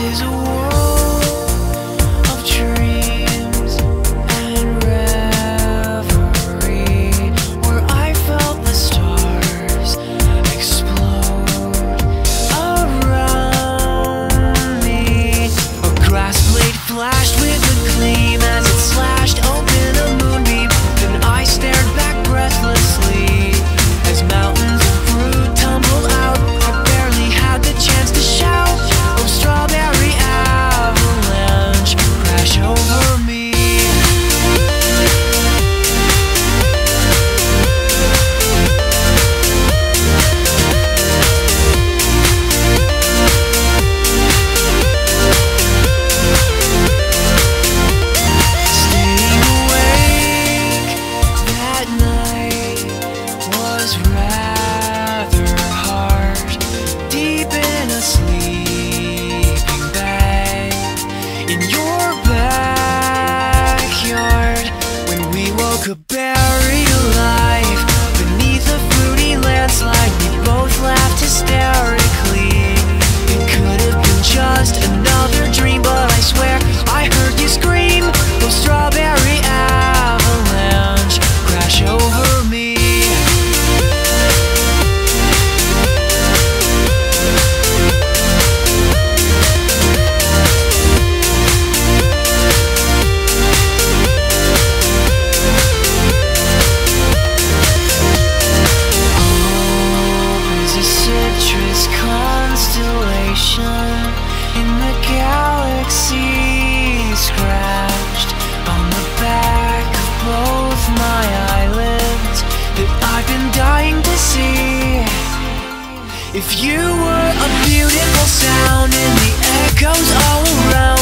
is a war. If you were a beautiful sound in the echoes all around